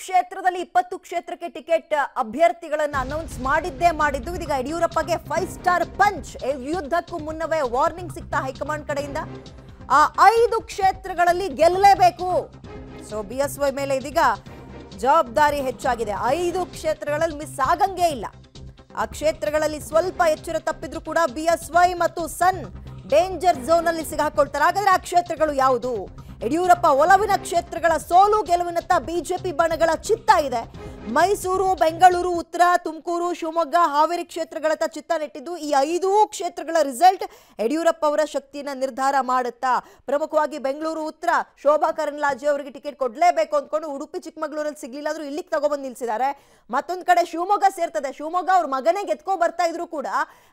ಕ್ಷೇತ್ರದಲ್ಲಿ ಇಪ್ಪತ್ತು ಕ್ಷೇತ್ರಕ್ಕೆ ಟಿಕೆಟ್ ಅಭ್ಯರ್ಥಿಗಳನ್ನ ಅನೌನ್ಸ್ ಮಾಡಿದ್ದೇ ಮಾಡಿದ್ದು. ಇದೀಗ ಯಡಿಯೂರಪ್ಪಗೆ ಫೈವ್ ಸ್ಟಾರ್ ಪಂಚ್ ಯುದ್ಧಕ್ಕೂ ಮುನ್ನವೇ ವಾರ್ನಿಂಗ್ ಸಿಗ್ತಾ ಹೈಕಮಾಂಡ್ ಕಡೆಯಿಂದ. ಆ ಐದು ಕ್ಷೇತ್ರಗಳಲ್ಲಿ ಗೆಲ್ಲಲೇಬೇಕು. ಸೊ ಬಿ ಎಸ್ ವೈ ಮೇಲೆ ಇದೀಗ ಜವಾಬ್ದಾರಿ ಹೆಚ್ಚಾಗಿದೆ. ಐದು ಕ್ಷೇತ್ರಗಳಲ್ಲಿ ಮಿಸ್ ಆಗಂಗೇ ಇಲ್ಲ. ಆ ಕ್ಷೇತ್ರಗಳಲ್ಲಿ ಸ್ವಲ್ಪ ಎಚ್ಚರ ತಪ್ಪಿದ್ರು ಕೂಡ ಬಿ ಎಸ್ ವೈ ಮತ್ತು ಸನ್ ಡೇಂಜರ್ ಝೋನ್ ಅಲ್ಲಿ ಸಿಗಾಕೊಳ್ತಾರೆ ಹಾಗಾದ್ರೆ ಆ ಕ್ಷೇತ್ರಗಳು ಯಾವುದು? ಯಡಿಯೂರಪ್ಪ ಒಲವಿನ ಕ್ಷೇತ್ರಗಳ ಸೋಲು ಗೆಲುವಿನತ್ತ ಬಿಜೆಪಿ ಬಣಗಳ ಚಿತ್ತ ಇದೆ. ಮೈಸೂರು, ಬೆಂಗಳೂರು, ಉತ್ತರ, ತುಮಕೂರು, ಶಿವಮೊಗ್ಗ, ಹಾವೇರಿ ಕ್ಷೇತ್ರಗಳತ್ತ ಚಿತ್ತ ನೆಟ್ಟಿದ್ದು ಈ ಐದು ಕ್ಷೇತ್ರಗಳ ರಿಸಲ್ಟ್ ಯಡಿಯೂರಪ್ಪ ಅವರ ಶಕ್ತಿಯನ್ನ ನಿರ್ಧಾರ ಮಾಡುತ್ತಾ, ಪ್ರಮುಖವಾಗಿ ಬೆಂಗಳೂರು, ಉತ್ತರ, ಶೋಭಾ ಕರಂದ್ಲಾಜೆ ಅವರಿಗೆ ಟಿಕೆಟ್ ಕೊಡ್ಲೇಬೇಕು ಅಂದ್ಕೊಂಡು ಉಡುಪಿ, ಚಿಕ್ಕಮಗಳೂರಲ್ಲಿ ಸಿಗ್ಲಿಲ್ಲ ಆದ್ರೂ ಇಲ್ಲಿಗೆ ತಗೊಬಂದು ನಿಲ್ಸಿದ್ದಾರೆ. ಮತ್ತೊಂದು ಕಡೆ ಶಿವಮೊಗ್ಗ ಸೇರ್ತದೆ. ಶಿವಮೊಗ್ಗ ಅವ್ರ ಮಗನೇ ಗೆದ್ಕೊ ಬರ್ತಾ ಇದ್ರು ಕೂಡ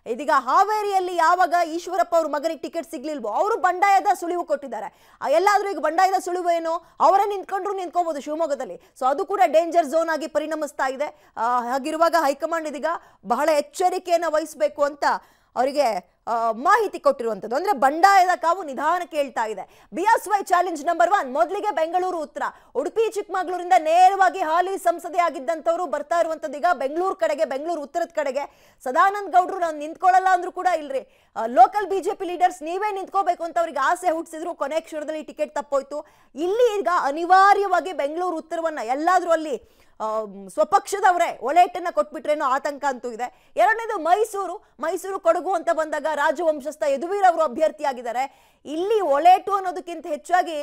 ಇದೀಗ ಹಾವೇರಿಯಲ್ಲಿ ಯಾವಾಗ ಈಶ್ವರಪ್ಪ ಅವ್ರ ಮಗನಿಗೆ ಟಿಕೆಟ್ ಸಿಗ್ಲಿಲ್ವೋ, ಅವರು ಬಂಡಾಯದ ಸುಳಿವು ಕೊಟ್ಟಿದ್ದಾರೆ. ಎಲ್ಲಾದ್ರೂ ಈಗ ಬಂಡಾಯದ ಸುಳಿವು ಏನು? ಅವರೇ ನಿಂತ್ಕೊಂಡ್ರು ನಿಂತ್ಕೋಬಹುದು ಶಿವಮೊಗ್ಗದಲ್ಲಿ. ಸೊ ಅದು ಕೂಡ ಡೇಂಜರ್ ಝೋನ್ ಆಗಿ ಪರಿಣಮಿಸ್ತಾ ಇದೆ. ಹಾಗಿರುವಾಗ ಹೈಕಮಾಂಡ್ ಇದೀಗ ಬಹಳ ಎಚ್ಚರಿಕೆಯನ್ನು ವಹಿಸಬೇಕು ಅಂತ ಅವರಿಗೆ ಮಾಹಿತಿ ಕೊಟ್ಟಿರುವಂಥದ್ದು. ಅಂದ್ರೆ ಬಂಡಾಯದ ಕಾವು ನಿಧಾನ ಕೇಳ್ತಾ ಇದೆ. B S Y challenge number one, ಮೊದಲಿಗೆ ಬೆಂಗಳೂರು ಉತ್ತರ. ಉಡುಪಿ, ಚಿಕ್ಕಮಗಳೂರಿಂದ ನೇರವಾಗಿ ಹಾಲಿ ಸಂಸದೆ ಆಗಿದ್ದಂಥವರು ಬರ್ತಾ ಇರುವಂಥದ್ದು ಈಗ ಬೆಂಗಳೂರು ಕಡೆಗೆ, ಬೆಂಗಳೂರು ಉತ್ತರದ ಕಡೆಗೆ. ಸದಾನಂದ ಗೌಡ್ರು ನಾನು ನಿಂತ್ಕೊಳ್ಳಲ್ಲ ಅಂದ್ರೂ ಕೂಡ ಇಲ್ರಿ. ಲೋಕಲ್ ಬಿಜೆಪಿ ಲೀಡರ್ಸ್ ನೀವೇ ನಿಂತ್ಕೋಬೇಕು ಅಂತ ಅವ್ರಿಗೆ ಆಸೆ ಹುಟ್ಟಿಸಿದ್ರು ಕೊನೆ ಕ್ಷಣದಲ್ಲಿ ಟಿಕೆಟ್ ತಪ್ಪೋಯ್ತು. ಇಲ್ಲಿ ಈಗ ಅನಿವಾರ್ಯವಾಗಿ ಬೆಂಗಳೂರು ಉತ್ತರವನ್ನ ಎಲ್ಲಾದರೂ ಅಲ್ಲಿ ಸ್ವಪಕ್ಷದವರೇ ಒಲೇಟನ್ನ ಕೊಟ್ಬಿಟ್ರೇನೋ ಆತಂಕ ಅಂತೂ ಇದೆ. ಎರಡನೇದು ಮೈಸೂರು. ಮೈಸೂರು ಕೊಡಗು ಅಂತ ಬಂದಾಗ ರಾಜವಂಶಸ್ಥ ಯದುವೀರ್ ಅವರು ಅಭ್ಯರ್ಥಿಯಾಗಿದ್ದಾರೆ. ಇಲ್ಲಿ ಒಲೇಟು ಅನ್ನೋದಕ್ಕಿಂತ ಹೆಚ್ಚಾಗಿ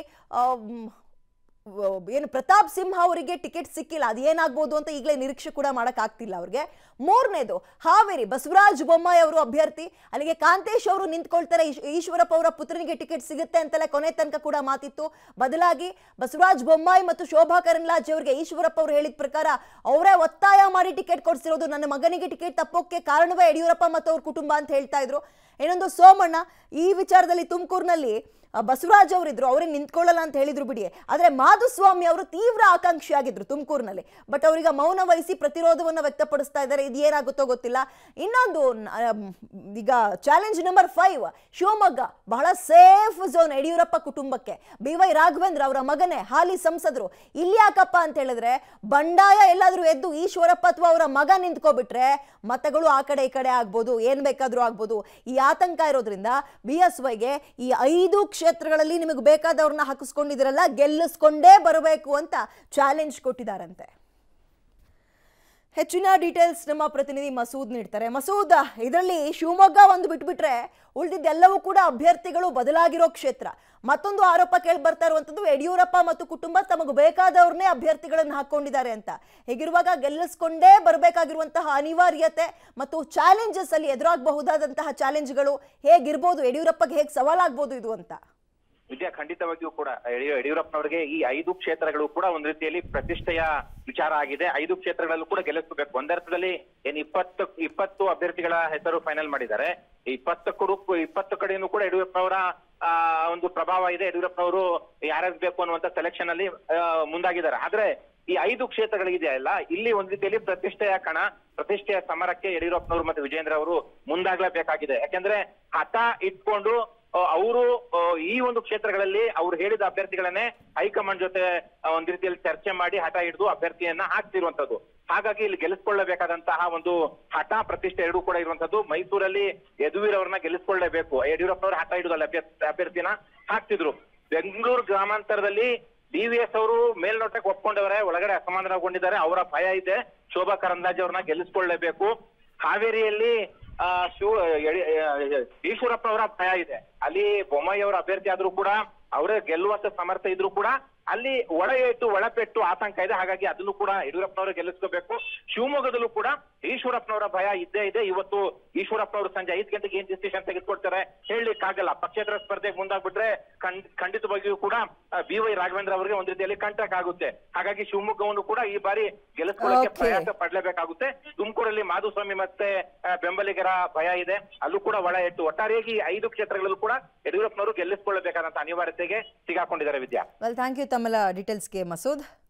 ಏನು ಪ್ರತಾಪ್ ಸಿಂಹ ಅವರಿಗೆ ಟಿಕೆಟ್ ಸಿಕ್ಕಿಲ್ಲ, ಅದೇನಾಗ್ಬೋದು ಅಂತ ಈಗಲೇ ನಿರೀಕ್ಷೆ ಕೂಡ ಮಾಡೋಕ್ಕಾಗ್ತಿಲ್ಲ ಅವ್ರಿಗೆ. ಮೂರನೇದು, ಹಾವೇರಿ, ಬಸವರಾಜ ಬೊಮ್ಮಾಯಿ ಅವರು ಅಭ್ಯರ್ಥಿ, ಅಲ್ಲಿಗೆ ಕಾಂತೇಶ್ ಅವರು ನಿಂತ್ಕೊಳ್ತಾರೆ ಈಶ್ವರಪ್ಪ ಅವರ ಪುತ್ರನಿಗೆ ಟಿಕೆಟ್ ಸಿಗುತ್ತೆ ಅಂತೆಲ್ಲ ಕೊನೆ ತನಕ ಕೂಡ ಮಾತಿತ್ತು. ಬದಲಾಗಿ ಬಸವರಾಜ ಬೊಮ್ಮಾಯಿ ಮತ್ತು ಶೋಭಾ ಕರಂದ್ಲಾಜೆ ಅವರಿಗೆ ಈಶ್ವರಪ್ಪ ಅವರು ಹೇಳಿದ ಪ್ರಕಾರ ಅವರೇ ಒತ್ತಾಯ ಮಾಡಿ ಟಿಕೆಟ್ ಕೊಡಿಸಿರೋದು, ನನ್ನ ಮಗನಿಗೆ ಟಿಕೆಟ್ ತಪ್ಪೋಕ್ಕೆ ಕಾರಣವೇ ಯಡಿಯೂರಪ್ಪ ಮತ್ತು ಅವ್ರ ಕುಟುಂಬ ಅಂತ ಹೇಳ್ತಾ ಇದ್ರು. ಇನ್ನೊಂದು ಸೋಮಣ್ಣ, ಈ ವಿಚಾರದಲ್ಲಿ ತುಮಕೂರಿನಲ್ಲಿ ಬಸವರಾಜ್ ಅವರಿದ್ರು, ಅವರೇ ನಿಂತ್ಕೊಳ್ಳಲ್ಲ ಅಂತ ಹೇಳಿದ್ರು ಬಿಡಿ. ಆದರೆ ಮಾಧುಸ್ವಾಮಿ ಅವರು ತೀವ್ರ ಆಕಾಂಕ್ಷಿಯಾಗಿದ್ರು ತುಮಕೂರಿನಲ್ಲಿ. ಬಟ್ ಅವರೀಗ ಮೌನ ವಹಿಸಿ ಪ್ರತಿರೋಧವನ್ನು ವ್ಯಕ್ತಪಡಿಸ್ತಾ ಇದ್ದಾರೆ. ಇದು ಏನಾಗುತ್ತೋ ಗೊತ್ತಿಲ್ಲ. ಇನ್ನೊಂದು ಈಗ ಚಾಲೆಂಜ್ ನಂಬರ್ ಫೈವ್ ಶಿವಮೊಗ್ಗ. ಬಹಳ ಸೇಫ್ ಝೋನ್ ಯಡಿಯೂರಪ್ಪ ಕುಟುಂಬಕ್ಕೆ. ಬಿ ವೈ ರಾಘವೇಂದ್ರ ಅವರ ಮಗನೇ, ಹಾಲಿ ಸಂಸದರು. ಇಲ್ಲಿ ಯಾಕಪ್ಪ ಅಂತ ಹೇಳಿದ್ರೆ, ಬಂಡಾಯ ಎಲ್ಲಾದರೂ ಎದ್ದು ಈಶ್ವರಪ್ಪ ಅಥವಾ ಅವರ ಮಗ ನಿಂತ್ಕೊಬಿಟ್ರೆ ಮತಗಳು ಆ ಕಡೆ ಈ ಕಡೆ ಆಗ್ಬೋದು, ಏನ್ ಬೇಕಾದ್ರೂ ಆಗ್ಬೋದು. ಈ ಆತಂಕ ಇರೋದ್ರಿಂದ ಬಿ ಎಸ್ ವೈಗೆ ಈ ಐದು ಕ್ಷೇತ್ರಗಳಲ್ಲಿ ನಿಮಗೆ ಬೇಕಾದವ್ರನ್ನ ಹಾಕಿಸ್ಕೊಂಡಿದ್ದೀರಲ್ಲ, ಗೆಲ್ಲಿಸ್ಕೊಂಡೇ ಬರಬೇಕು ಅಂತ ಚಾಲೆಂಜ್ ಕೊಟ್ಟಿದ್ದಾರಂತೆ. ಹೆಚ್ಚಿನ ಡೀಟೇಲ್ಸ್ ನಮ್ಮ ಪ್ರತಿನಿಧಿ ಮಸೂದ್ ನೀಡ್ತಾರೆ. ಮಸೂದ್, ಇದರಲ್ಲಿ ಶಿವಮೊಗ್ಗ ಒಂದು ಬಿಟ್ಬಿಟ್ರೆ ಉಳಿದಿದ್ದೆಲ್ಲವೂ ಕೂಡ ಅಭ್ಯರ್ಥಿಗಳು ಬದಲಾಗಿರೋ ಕ್ಷೇತ್ರ. ಮತ್ತೊಂದು ಆರೋಪ ಕೇಳಿ ಬರ್ತಾ ಇರುವಂಥದ್ದು, ಯಡಿಯೂರಪ್ಪ ಮತ್ತು ಕುಟುಂಬ ತಮಗೆ ಬೇಕಾದವ್ರನ್ನೇ ಅಭ್ಯರ್ಥಿಗಳನ್ನು ಹಾಕೊಂಡಿದ್ದಾರೆ ಅಂತ. ಹೀಗಿರುವಾಗ ಗೆಲ್ಲಿಸ್ಕೊಂಡೇ ಬರಬೇಕಾಗಿರುವಂತಹ ಅನಿವಾರ್ಯತೆ ಮತ್ತು ಚಾಲೆಂಜಸ್ ಅಲ್ಲಿ ಎದುರಾಗಬಹುದಾದಂತಹ ಚಾಲೆಂಜ್ಗಳು ಹೇಗಿರ್ಬೋದು, ಯಡಿಯೂರಪ್ಪಗೆ ಹೇಗೆ ಸವಾಲಾಗ್ಬೋದು ಇದು ಅಂತ. ವಿದ್ಯಾ ಖಂಡಿತವಾಗಿಯೂ ಕೂಡ ಯಡಿಯೂ- ಯಡಿಯೂರಪ್ಪನವರಿಗೆ ಈ ಐದು ಕ್ಷೇತ್ರಗಳು ಕೂಡ ಒಂದ್ ರೀತಿಯಲ್ಲಿ ಪ್ರತಿಷ್ಠೆಯ ವಿಚಾರ ಆಗಿದೆ. ಐದು ಕ್ಷೇತ್ರಗಳಲ್ಲೂ ಕೂಡ ಗೆಲ್ಲಿಸಬೇಕು. ಒಂದರ್ಥದಲ್ಲಿ ಏನ್ ಇಪ್ಪತ್ತು ಇಪ್ಪತ್ತು ಅಭ್ಯರ್ಥಿಗಳ ಹೆಸರು ಫೈನಲ್ ಮಾಡಿದ್ದಾರೆ. ಇಪ್ಪತ್ತಕ್ಕೂ ಇಪ್ಪತ್ತು ಕಡೆಯನ್ನು ಕೂಡ ಯಡಿಯೂರಪ್ಪನವರ ಒಂದು ಪ್ರಭಾವ ಇದೆ. ಯಡಿಯೂರಪ್ಪನವರು ಯಾರ್ಯಾರು ಬೇಕು ಅನ್ನುವಂತ ಸೆಲೆಕ್ಷನ್ ಅಲ್ಲಿ ಮುಂದಾಗಿದ್ದಾರೆ. ಆದ್ರೆ ಈ ಐದು ಕ್ಷೇತ್ರಗಳಿದೆಯಲ್ಲ ಇಲ್ಲಿ? ಒಂದ್ ರೀತಿಯಲ್ಲಿ ಪ್ರತಿಷ್ಠೆಯ ಕಣ, ಪ್ರತಿಷ್ಠೆಯ ಸಮರಕ್ಕೆ ಯಡಿಯೂರಪ್ಪನವರು ಮತ್ತೆ ವಿಜೇಂದ್ರ ಅವರು ಮುಂದಾಗ್ಲೇಬೇಕಾಗಿದೆ. ಯಾಕೆಂದ್ರೆ ಹಠ ಇಟ್ಕೊಂಡು ಅವರು ಈ ಒಂದು ಕ್ಷೇತ್ರಗಳಲ್ಲಿ ಅವ್ರು ಹೇಳಿದ ಅಭ್ಯರ್ಥಿಗಳನ್ನೇ ಹೈಕಮಾಂಡ್ ಜೊತೆ ಒಂದ್ ರೀತಿಯಲ್ಲಿ ಚರ್ಚೆ ಮಾಡಿ ಹಠ ಹಿಡಿದು ಅಭ್ಯರ್ಥಿಯನ್ನ ಹಾಕ್ತಿರುವಂತದ್ದು. ಹಾಗಾಗಿ ಇಲ್ಲಿ ಗೆಲ್ಲಿಸ್ಕೊಳ್ಳಬೇಕಾದಂತಹ ಒಂದು ಹಠ ಪ್ರತಿಷ್ಠೆ ಎರಡೂ ಕೂಡ ಇರುವಂತದ್ದು. ಮೈಸೂರಲ್ಲಿ ಯದುವೀರವ್ರನ್ನ ಯಡಿಯೂರಪ್ಪ ಯಡಿಯೂರಪ್ಪನವರು ಹಠ ಹಿಡಿದಲ್ಲ ಅಭ್ಯರ್ಥಿ ಅಭ್ಯರ್ಥಿನ ಹಾಕ್ತಿದ್ರು. ಬೆಂಗಳೂರು ಗ್ರಾಮಾಂತರದಲ್ಲಿ ಡಿ ಅವರು ಮೇಲ್ನೋಟಕ್ಕೆ ಒಪ್ಕೊಂಡವರೆ, ಒಳಗಡೆ ಅಸಮಾಧಾನಗೊಂಡಿದ್ದಾರೆ. ಅವರ ಭಯ ಇದೆ. ಶೋಭಾ ಕರಂದ್ಲಾಜೆ ಅವ್ರನ್ನ ಗೆಲ್ಲಿಸ್ಕೊಳ್ಳೇಬೇಕು. ಹಾವೇರಿಯಲ್ಲಿ ಶಿವ ಈಶ್ವರಪ್ಪ ಅವರ ಭಯ ಇದೆ. ಅಲ್ಲಿ ಬೊಮ್ಮಾಯಿ ಅವರ ಅಭ್ಯರ್ಥಿ ಆದ್ರೂ ಕೂಡ, ಅವರೇ ಗೆಲ್ಲುವಂತ ಸಮರ್ಥ ಇದ್ರು ಕೂಡ, ಅಲ್ಲಿ ಒಳ ಏಟು ಒಳಪೆಟ್ಟು ಆತಂಕ ಇದೆ. ಹಾಗಾಗಿ ಅದನ್ನು ಕೂಡ ಯಡಿಯೂರಪ್ಪನವರು ಗೆಲ್ಲಿಸ್ಕೋಬೇಕು. ಶಿವಮೊಗ್ಗದಲ್ಲೂ ಕೂಡ ಈಶ್ವರಪ್ಪನವರ ಭಯ ಇದ್ದೇ ಇದೆ. ಇವತ್ತು ಈಶ್ವರಪ್ಪನವರು ಸಂಜೆ ಐದು ಗಂಟೆಗೆ ಏನ್ ಡಿಸಿಷನ್ ತೆಗೆದುಕೊಡ್ತಾರೆ ಹೇಳಲಿಕ್ಕಾಗಲ್ಲ ಪಕ್ಷೇತರ ಸ್ಪರ್ಧೆಗೆ ಮುಂದಾಗ್ಬಿಟ್ರೆ ಖಂಡ್- ಖಂಡಿತವಾಗಿಯೂ ಕೂಡ ಬಿ ವೈ ರಾಘವೇಂದ್ರ ಅವರಿಗೆ ಒಂದ್ ರೀತಿಯಲ್ಲಿ ಕಂಟಕ್ ಆಗುತ್ತೆ. ಹಾಗಾಗಿ ಶಿವಮೊಗ್ಗವನ್ನು ಕೂಡ ಈ ಬಾರಿ ಗೆಲ್ಲಿಸ್ಕೊಳ್ಳಕ್ಕೆ. ಪ್ರಯಾಸ ಪಡ್ಲೇಬೇಕಾಗುತ್ತೆ. ತುಮಕೂರಲ್ಲಿ ಮಾಧುಸ್ವಾಮಿ ಮತ್ತೆ ಬೆಂಬಲಿಗರ ಭಯ ಇದೆ. ಅಲ್ಲೂ ಕೂಡ ಒಳ ಎಟ್ಟು ಒಟ್ಟಾರೆಯಾಗಿ ಐದು ಕ್ಷೇತ್ರಗಳಲ್ಲೂ ಕೂಡ ಯಡಿಯೂರಪ್ಪನವರು ಗೆಲ್ಲಿಸಿಕೊಳ್ಳಬೇಕಾದಂತ ಅನಿವಾರ್ಯತೆಗೆ ಸಿಗಾಕೊಂಡಿದ್ದಾರೆ ವಿದ್ಯಾ. ವೆಲ್ ಥ್ಯಾಂಕ್ ಯು ತಮ್ಮ ಡೀಟೇಲ್ಸ್ಗೆ ಮಸೂದ್.